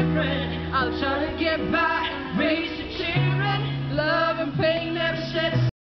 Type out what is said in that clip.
different. I'm try to get by and